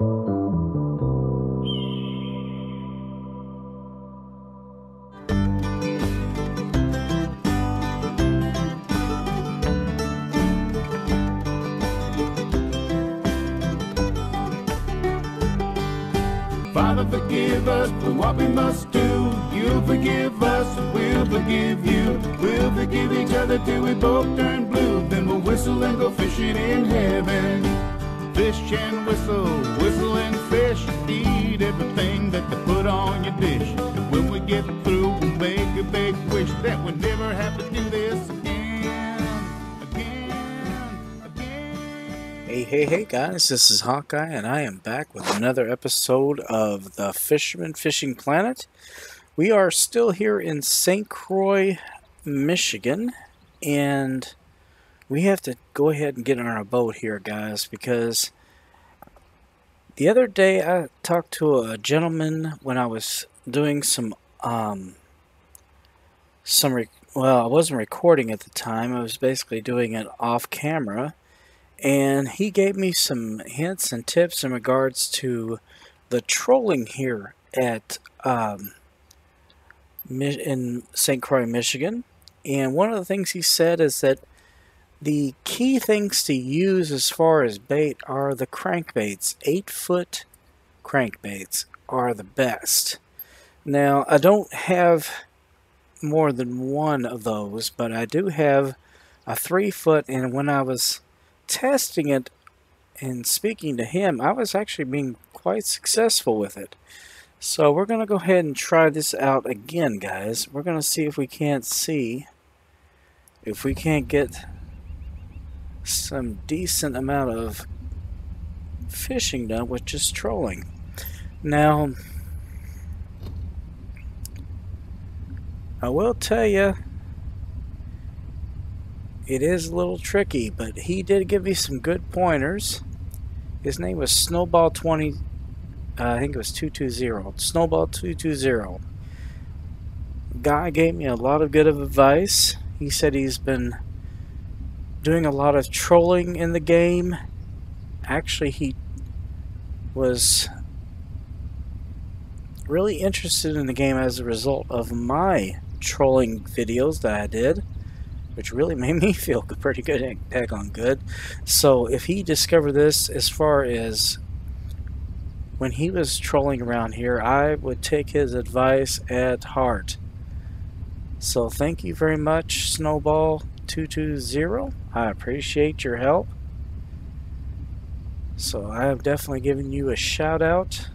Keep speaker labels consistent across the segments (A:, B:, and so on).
A: Father, forgive us for what we must do. You forgive us, we'll forgive you. We'll forgive each other till we both turn
B: Hey, guys, this is Hawkeye, and I am back with another episode of the Fisherman Fishing Planet. We are still here in St. Croix, Michigan, and we have to go ahead and get on our boat here, guys, because the other day I talked to a gentleman when I was doing some, um, some, well, I wasn't recording at the time, I was basically doing it off camera and he gave me some hints and tips in regards to the trolling here at um, in St. Croix, Michigan. And one of the things he said is that the key things to use as far as bait are the crankbaits. Eight foot crankbaits are the best. Now, I don't have more than one of those, but I do have a three foot, and when I was testing it and speaking to him, I was actually being quite successful with it. So we're going to go ahead and try this out again, guys. We're going to see if we can't see, if we can't get some decent amount of fishing done with just trolling. Now, I will tell you, it is a little tricky, but he did give me some good pointers. His name was Snowball 20, uh, I think it was 220. Snowball 220. Guy gave me a lot of good advice. He said he's been doing a lot of trolling in the game. Actually, he was really interested in the game as a result of my trolling videos that I did which really made me feel pretty good, on good. So if he discovered this as far as when he was trolling around here, I would take his advice at heart. So thank you very much, Snowball220. I appreciate your help. So I have definitely given you a shout out.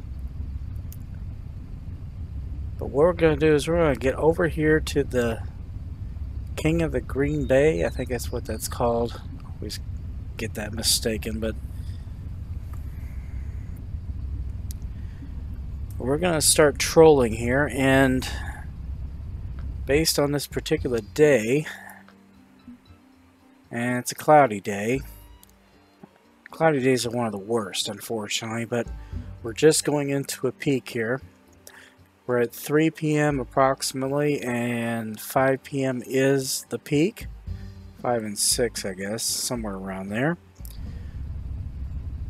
B: But what we're going to do is we're going to get over here to the King of the Green Bay. I think that's what that's called. Always get that mistaken, but we're going to start trolling here and based on this particular day and it's a cloudy day cloudy days are one of the worst unfortunately but we're just going into a peak here we're at 3 p.m. approximately, and 5 p.m. is the peak. 5 and 6, I guess, somewhere around there.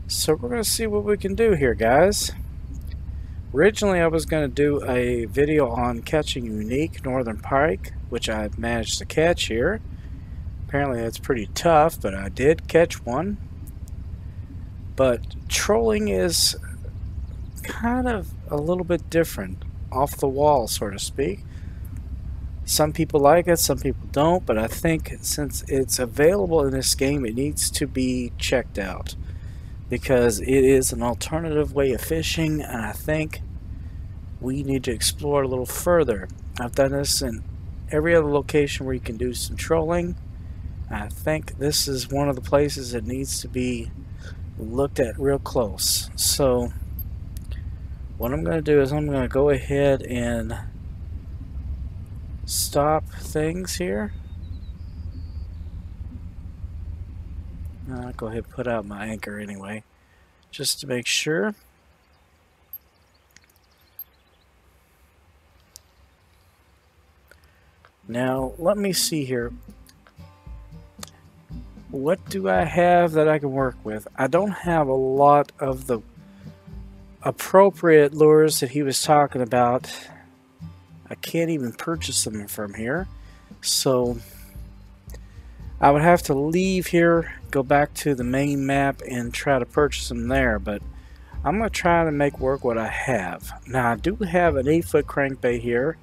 B: So we're going to see what we can do here, guys. Originally, I was going to do a video on catching unique northern pike, which I managed to catch here. Apparently, that's pretty tough, but I did catch one. But trolling is kind of a little bit different off the wall, so to speak. Some people like it, some people don't, but I think since it's available in this game, it needs to be checked out because it is an alternative way of fishing, and I think we need to explore a little further. I've done this in every other location where you can do some trolling. I think this is one of the places that needs to be looked at real close. So, what I'm going to do is I'm going to go ahead and stop things here. I'll go ahead and put out my anchor anyway, just to make sure. Now, let me see here. What do I have that I can work with? I don't have a lot of the appropriate lures that he was talking about, I can't even purchase them from here. So I would have to leave here, go back to the main map and try to purchase them there. But I'm going to try to make work what I have. Now I do have an 8 foot crankbait here.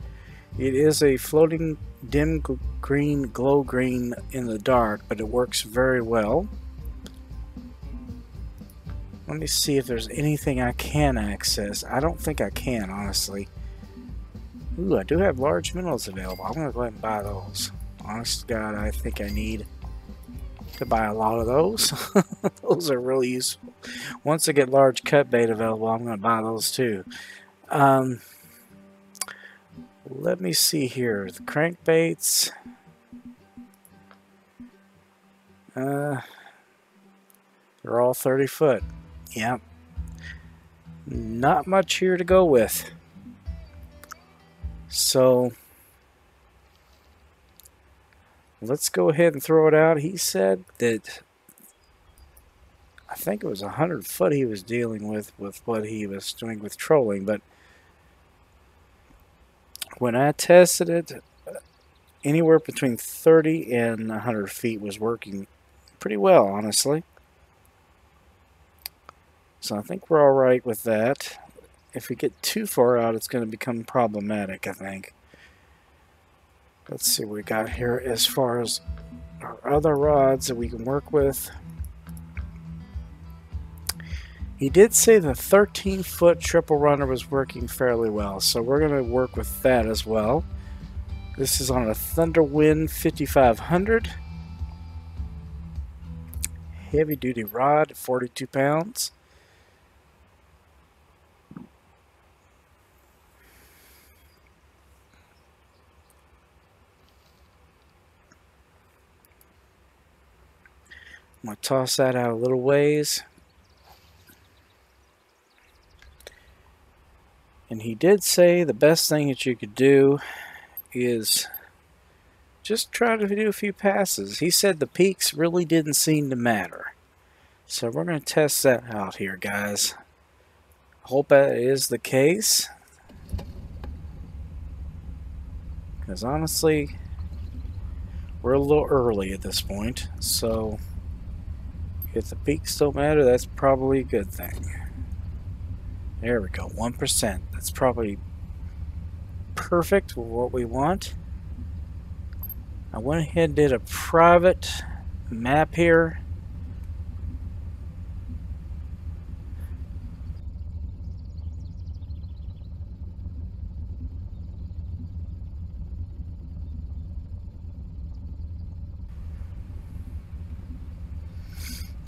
B: It is a floating dim green, glow green in the dark, but it works very well. Let me see if there's anything I can access. I don't think I can, honestly. Ooh, I do have large minerals available. I'm going to go ahead and buy those. Honest God, I think I need to buy a lot of those. those are really useful. Once I get large cut bait available, I'm going to buy those too. Um, let me see here. The crankbaits. Uh, they're all 30 foot. Yep. Not much here to go with. So let's go ahead and throw it out. He said that I think it was a hundred foot he was dealing with with what he was doing with trolling, but when I tested it, anywhere between 30 and 100 feet was working pretty well, honestly. So I think we're all right with that. If we get too far out, it's going to become problematic, I think. Let's see what we got here as far as our other rods that we can work with. He did say the 13 foot triple runner was working fairly well, so we're going to work with that as well. This is on a Thunderwind 5500. Heavy duty rod, 42 pounds. I'm going to toss that out a little ways. And he did say the best thing that you could do is just try to do a few passes. He said the peaks really didn't seem to matter. So we're going to test that out here, guys. Hope that is the case. Because honestly, we're a little early at this point. So... If the peaks don't matter, that's probably a good thing. There we go, 1%. That's probably perfect for what we want. I went ahead and did a private map here.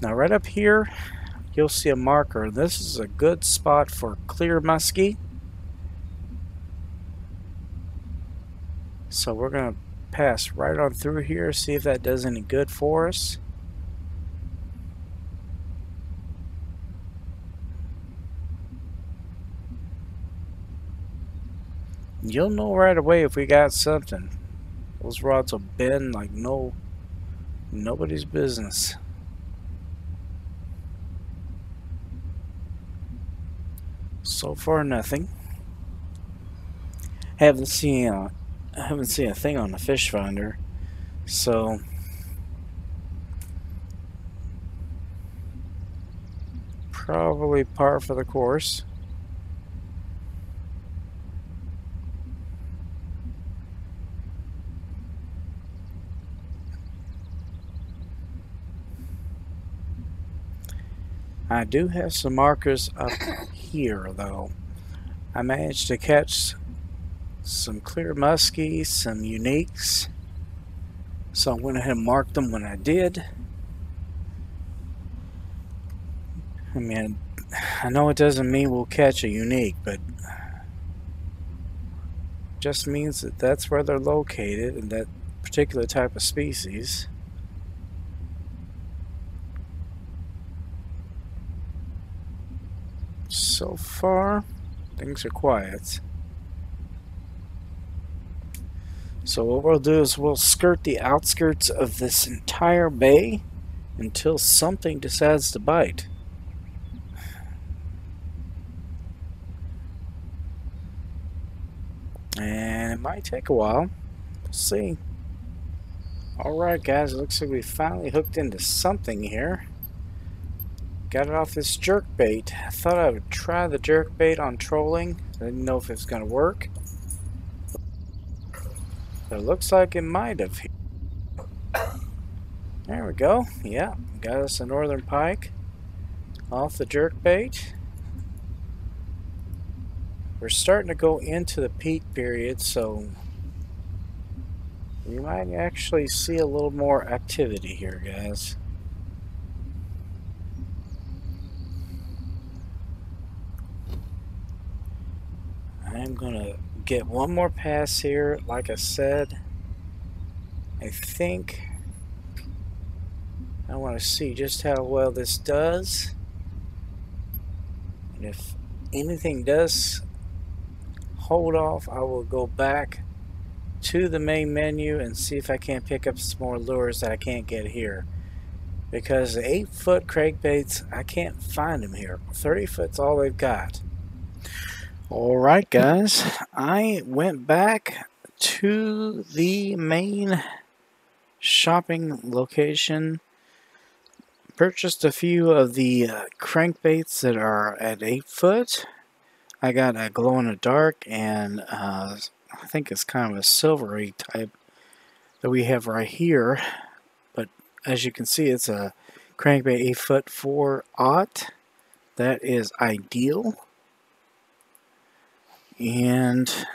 B: Now right up here, you'll see a marker. This is a good spot for clear muskie. So we're going to pass right on through here, see if that does any good for us. You'll know right away if we got something. Those rods will bend like no nobody's business. So far, nothing. Haven't seen a, haven't seen a thing on the fish finder, so probably par for the course. I do have some markers up here, though. I managed to catch some clear muskies, some uniques. So I went ahead and marked them when I did. I mean, I know it doesn't mean we'll catch a unique, but just means that that's where they're located and that particular type of species. so far things are quiet. So what we'll do is we'll skirt the outskirts of this entire bay until something decides to bite. And it might take a while. We'll see. Alright guys, It looks like we finally hooked into something here. Got it off this jerk bait. I thought I would try the jerk bait on trolling. I didn't know if it was going to work. But it looks like it might have. There we go. Yeah, got us a northern pike off the jerk bait. We're starting to go into the peak period, so we might actually see a little more activity here, guys. To get one more pass here. Like I said, I think I want to see just how well this does. And if anything does hold off, I will go back to the main menu and see if I can't pick up some more lures that I can't get here. Because the 8 foot crankbaits, I can't find them here. 30 foot's all they've got. Alright guys, I went back to the main shopping location, purchased a few of the uh, crankbaits that are at 8 foot. I got a glow in the dark and uh, I think it's kind of a silvery type that we have right here. But as you can see, it's a crankbait 8 foot 4 aught. That is ideal and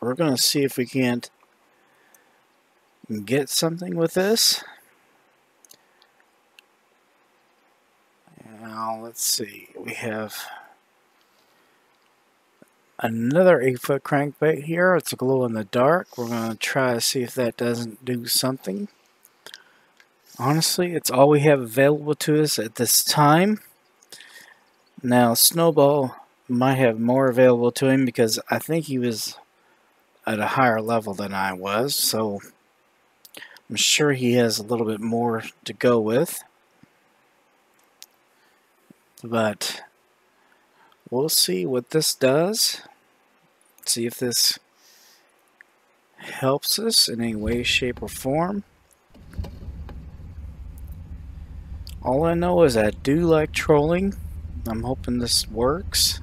B: we're going to see if we can't get something with this. Now, let's see. We have another 8-foot crankbait here. It's a glow in the dark. We're going to try to see if that doesn't do something. Honestly, it's all we have available to us at this time. Now, Snowball might have more available to him because I think he was at a higher level than I was, so I'm sure he has a little bit more to go with. But we'll see what this does. See if this helps us in any way, shape, or form. All I know is I do like trolling. I'm hoping this works.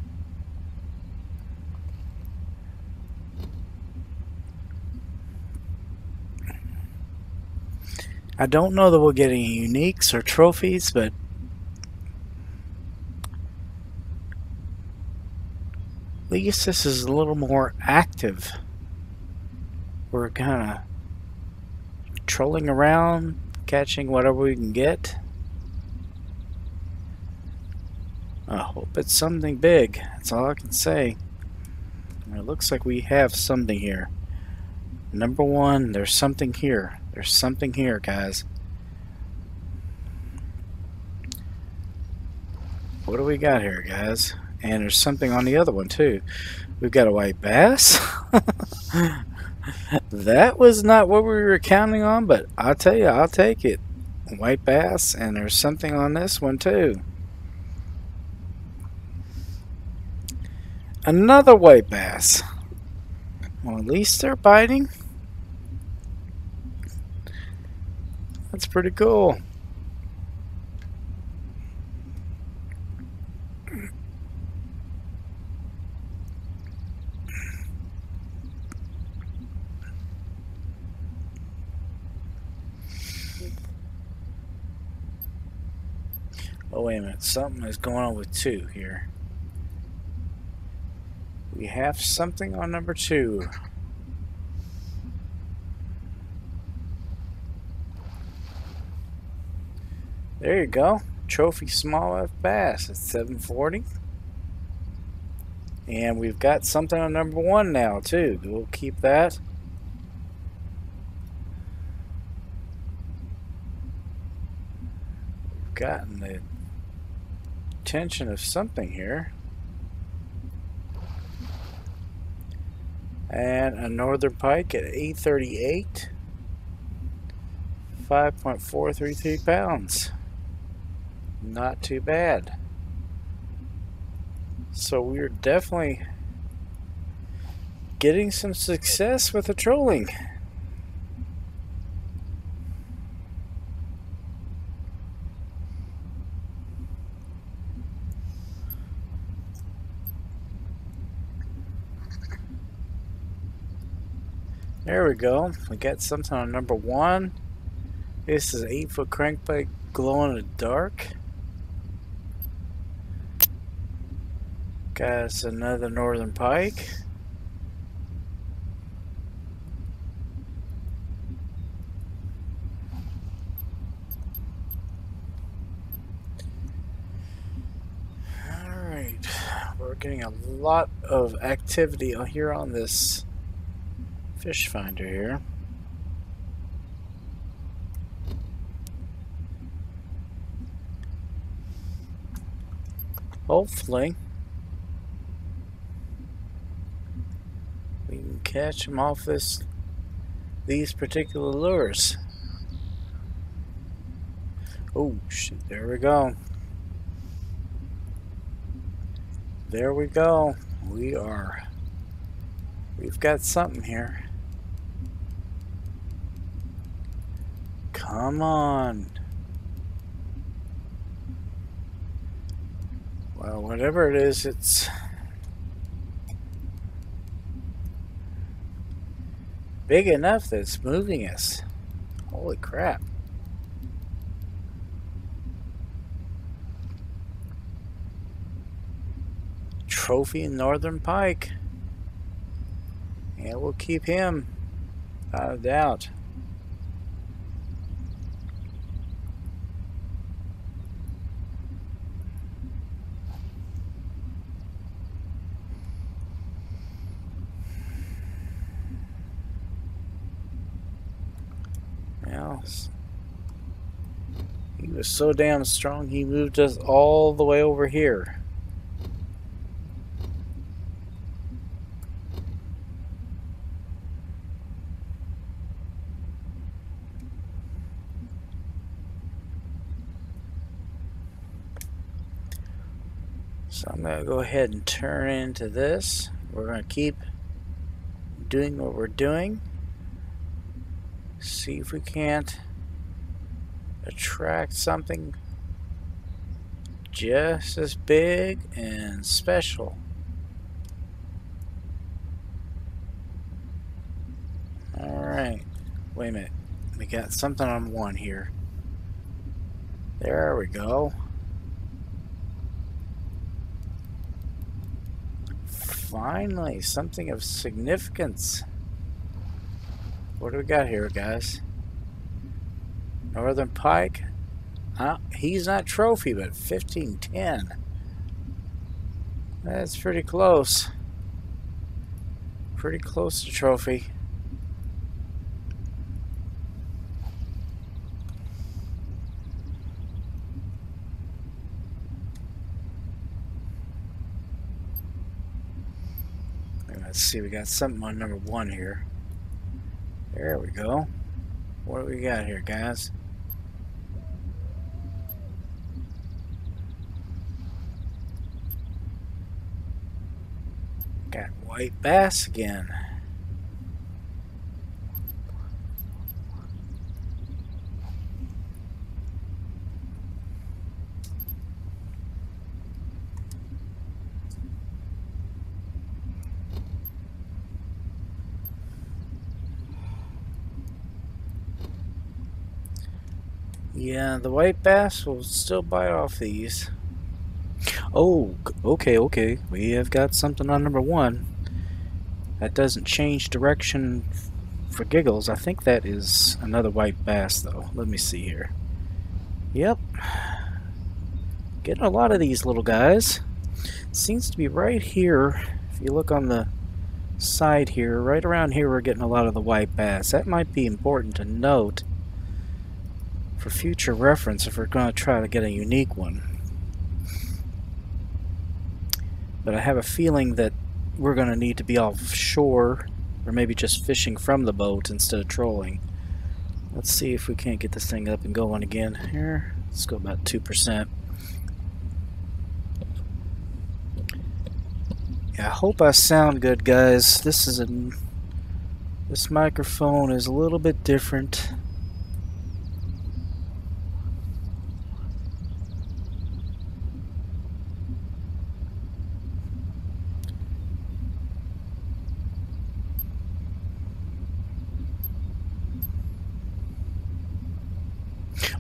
B: I don't know that we'll get any uniques or trophies, but at least this is a little more active. We're kind of trolling around, catching whatever we can get. I hope it's something big. That's all I can say. It looks like we have something here. Number one, there's something here. There's something here, guys. What do we got here, guys? And there's something on the other one, too. We've got a white bass. that was not what we were counting on, but I'll tell you, I'll take it. White bass, and there's something on this one, too. Another white bass. Well, at least they're biting. That's pretty cool. Oh, wait a minute. Something is going on with two here. We have something on number two. There you go. Trophy smallmouth bass at 740. And we've got something on number one now too. We'll keep that. We've gotten the attention of something here. And a northern pike at 838. 5.433 pounds not too bad. So we're definitely getting some success with the trolling. There we go. We got something on number one. This is 8 foot crankbait glow in the dark. Got another northern pike. Alright, we're getting a lot of activity here on this fish finder here. Hopefully, we can catch them off this these particular lures. Oh shit! There we go. There we go. We are. We've got something here. Come on. Well, whatever it is, it's big enough that it's moving us. Holy crap. Trophy Northern Pike. Yeah, we'll keep him. Without a doubt. else. He was so damn strong, he moved us all the way over here. So I'm going to go ahead and turn into this. We're going to keep doing what we're doing see if we can't attract something just as big and special. Alright, wait a minute. We got something on one here. There we go. Finally, something of significance. What do we got here, guys? Northern Pike. Uh, he's not trophy, but 1510. That's pretty close. Pretty close to trophy. Let's see, we got something on number one here. There we go. What do we got here, guys? Got white bass again. Yeah, the white bass will still bite off these. Oh, okay, okay. We have got something on number one. That doesn't change direction for giggles. I think that is another white bass, though. Let me see here. Yep. Getting a lot of these little guys. seems to be right here. If you look on the side here, right around here, we're getting a lot of the white bass. That might be important to note for future reference if we're going to try to get a unique one. But I have a feeling that we're going to need to be offshore or maybe just fishing from the boat instead of trolling. Let's see if we can't get this thing up and going again here. Let's go about 2%. Yeah, I hope I sound good, guys. This is a this microphone is a little bit different.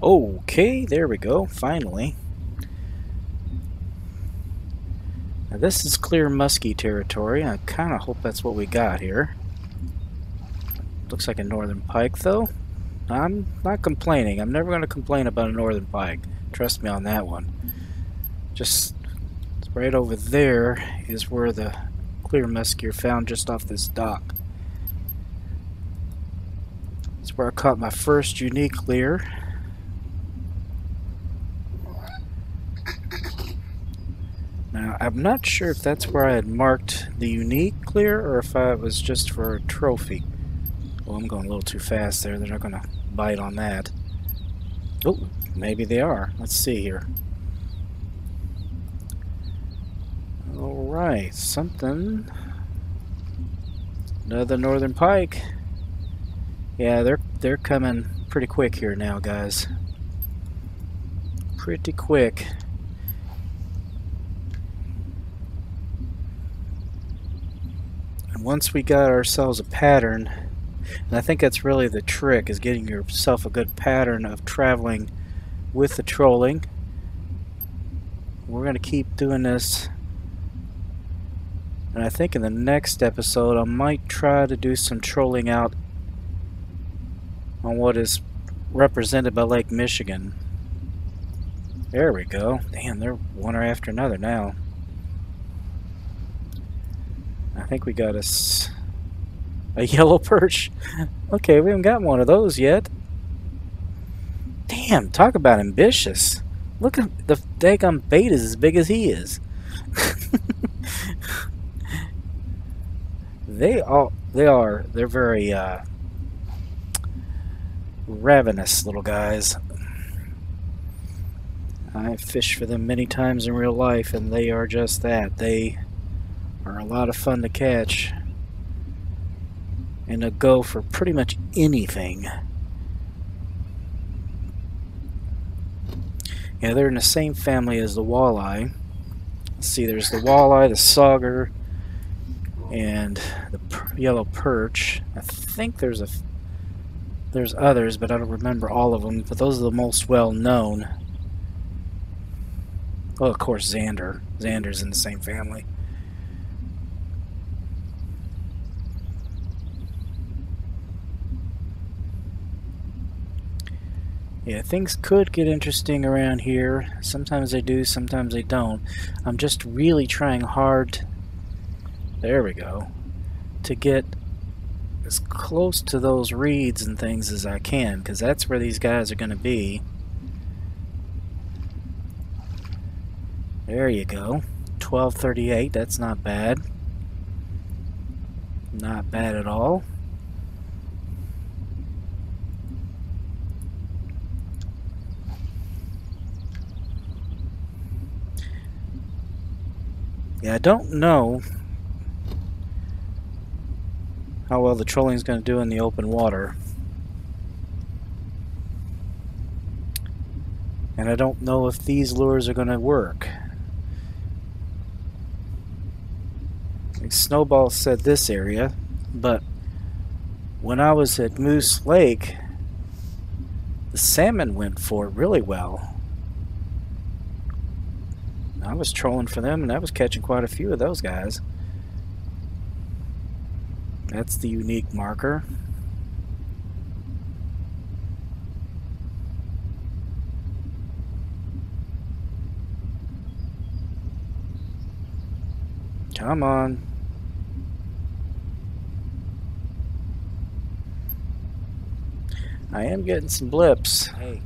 B: Okay, there we go, finally. Now this is clear musky territory. I kind of hope that's what we got here. Looks like a northern pike, though. I'm not complaining. I'm never going to complain about a northern pike. Trust me on that one. Just right over there is where the clear muskie are found just off this dock. It's where I caught my first unique clear. Now, I'm not sure if that's where I had marked the unique clear or if I was just for a trophy. Well, I'm going a little too fast there. They're not going to bite on that. Oh, maybe they are. Let's see here. Alright, something. Another northern pike. Yeah, they're they're coming pretty quick here now, guys. Pretty quick. Once we got ourselves a pattern, and I think that's really the trick, is getting yourself a good pattern of traveling with the trolling. We're going to keep doing this. And I think in the next episode I might try to do some trolling out on what is represented by Lake Michigan. There we go. Damn, they're one after another now. I think we got us a yellow perch. Okay, we haven't got one of those yet. Damn, talk about ambitious. Look at the daggum bait is as big as he is. they all they are they're very uh, ravenous little guys. I've fished for them many times in real life and they are just that. They are a lot of fun to catch and to go for pretty much anything. Yeah, they're in the same family as the walleye. Let's see, there's the walleye, the sauger, and the per yellow perch. I think there's a there's others, but I don't remember all of them. But those are the most well known. Well, of course, Zander. Zander's in the same family. Yeah, things could get interesting around here. Sometimes they do, sometimes they don't. I'm just really trying hard, there we go, to get as close to those reeds and things as I can, because that's where these guys are going to be. There you go. 1238, that's not bad. Not bad at all. Yeah, I don't know how well the trolling is going to do in the open water. And I don't know if these lures are going to work. Like Snowball said this area, but when I was at Moose Lake, the salmon went for it really well. I was trolling for them and I was catching quite a few of those guys. That's the unique marker. Come on. I am getting some blips.
C: Hey,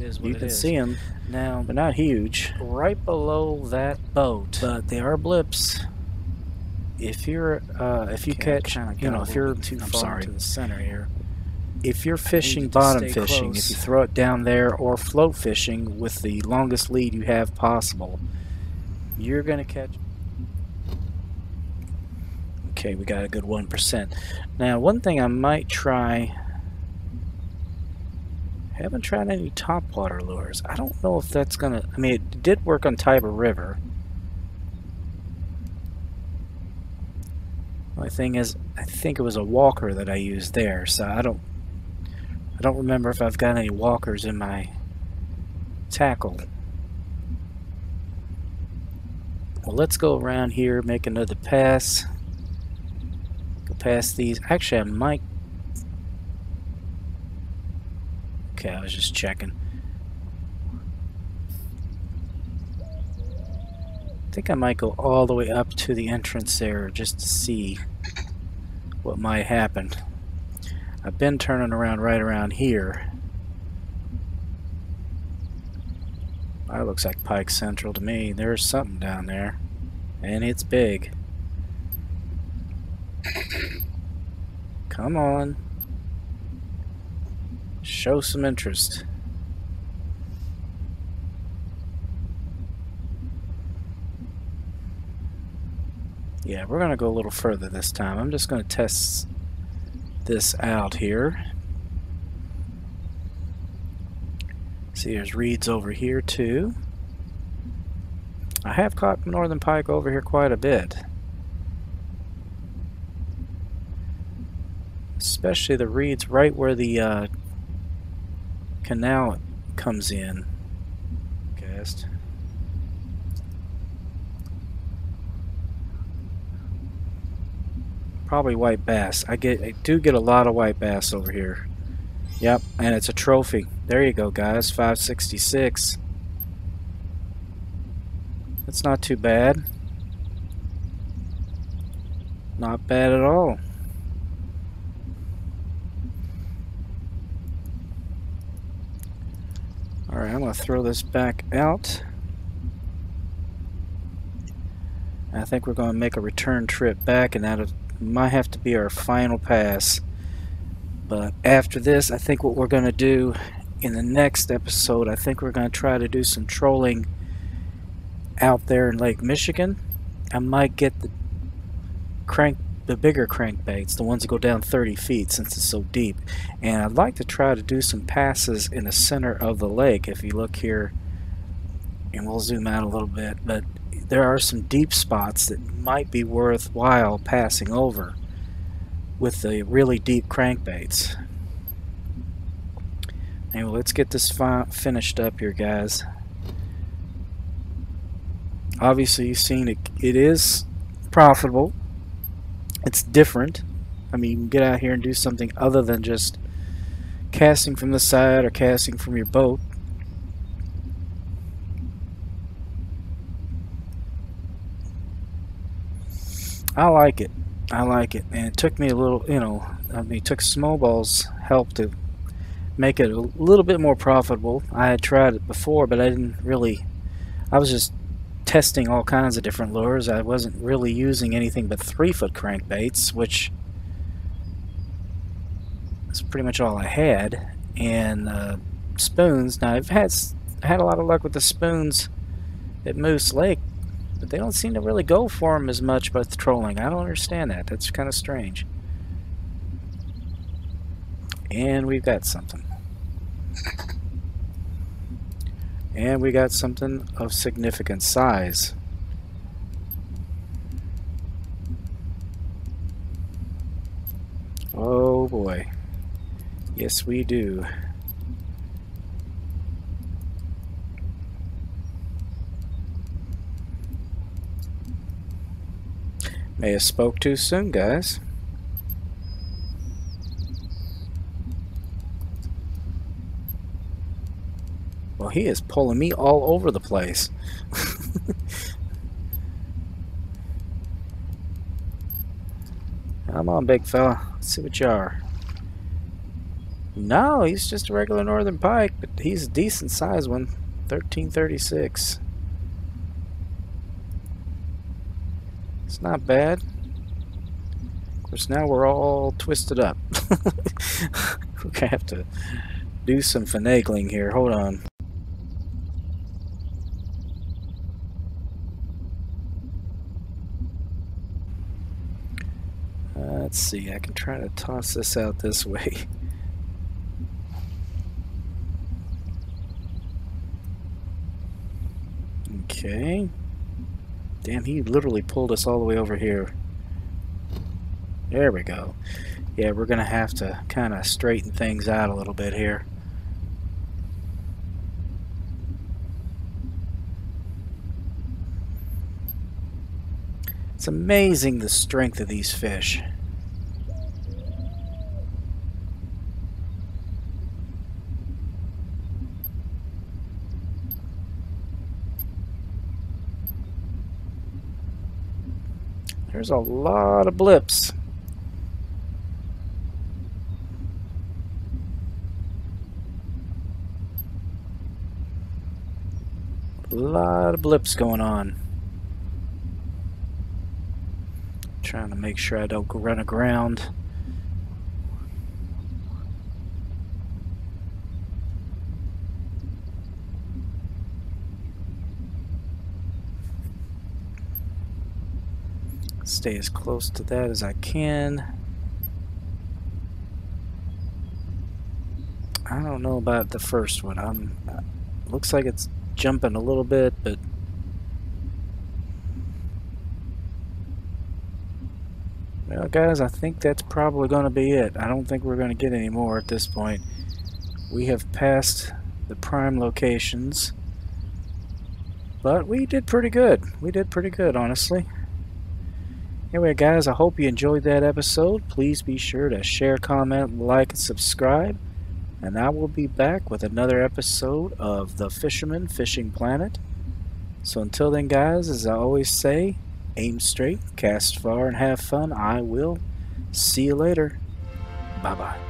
C: it is what
B: you can
C: is.
B: see them
C: Now,
B: but not huge.
C: right below that boat,
B: But they are blips. If you're, uh, if you
C: Okay,
B: catch, you know, if you're,
C: too
B: I'm
C: far
B: sorry,
C: to the center here.
B: if you're fishing bottom fishing,
C: close.
B: if you throw it down there or float fishing with the longest lead you have possible, you're gonna catch. Okay, we got a good 1%. Now, one thing I might try... I haven't tried any topwater lures. I don't know if that's gonna... I mean, it did work on Tiber River. Only thing is, I think it was a walker that I used there, so I don't... I don't remember if I've got any walkers in my tackle. Well, let's go around here, make another pass. Go past these. Actually, I might... Okay, I was just checking. I think I might go all the way up to the entrance there just to see what might happen. I've been turning around right around here. That looks like Pike Central to me. There's something down there. And it's big. Come on. Show some interest. Yeah, we're going to go a little further this time. I'm just going to test this out here. See, there's reeds over here too. I have caught northern pike over here quite a bit. Especially the reeds right where the uh, canal comes in. Cast. Probably white bass. I get I do get a lot of white bass over here. Yep, and it's a trophy. There you go, guys. 566. That's not too bad. Not bad at all. Alright, I'm going to throw this back out. I think we're going to make a return trip back, and that might have to be our final pass. But after this, I think what we're going to do in the next episode, I think we're going to try to do some trolling out there in Lake Michigan. I might get the crank, the bigger crankbaits, the ones that go down 30 feet since it's so deep. And I'd like to try to do some passes in the center of the lake. If you look here, and we'll zoom out a little bit, but there are some deep spots that might be worthwhile passing over with the really deep crankbaits. Anyway, let's get this finished up here, guys. Obviously, you've seen it. It is profitable. It's different. I mean, you can get out here and do something other than just casting from the side or casting from your boat. I like it. I like it. And it took me a little, you know, I mean, it took Snowball's help to make it a little bit more profitable. I had tried it before, but I didn't really, I was just testing all kinds of different lures. I wasn't really using anything but three foot crankbaits, which is pretty much all I had. And uh, spoons. Now I've had had a lot of luck with the spoons at Moose Lake, but they don't seem to really go for them as much with trolling. I don't understand that. That's kind of strange. And we've got something. And we got something of significant size. Oh boy. Yes, we do. May have spoke too soon, guys. He is pulling me all over the place. Come on, big fella. Let's see what you are. No, he's just a regular northern pike, but he's a decent sized one. 1336. It's not bad. Of course, now we're all twisted up. we're gonna have to do some finagling here. Hold on. Let's see, I can try to toss this out this way. Okay. Damn, he literally pulled us all the way over here. There we go. Yeah, we're going to have to kind of straighten things out a little bit here. It's amazing the strength of these fish. There's a lot of blips. A lot of blips going on. Trying to make sure I don't run aground. Stay as close to that as I can. I don't know about the first one. I'm looks like it's jumping a little bit, but Well, guys, I think that's probably going to be it. I don't think we're going to get any more at this point. We have passed the prime locations. But we did pretty good. We did pretty good, honestly. Anyway, guys, I hope you enjoyed that episode. Please be sure to share, comment, like, and subscribe. And I will be back with another episode of The Fisherman Fishing Planet. So until then, guys, as I always say, aim straight, cast far, and have fun. I will see you later. Bye bye.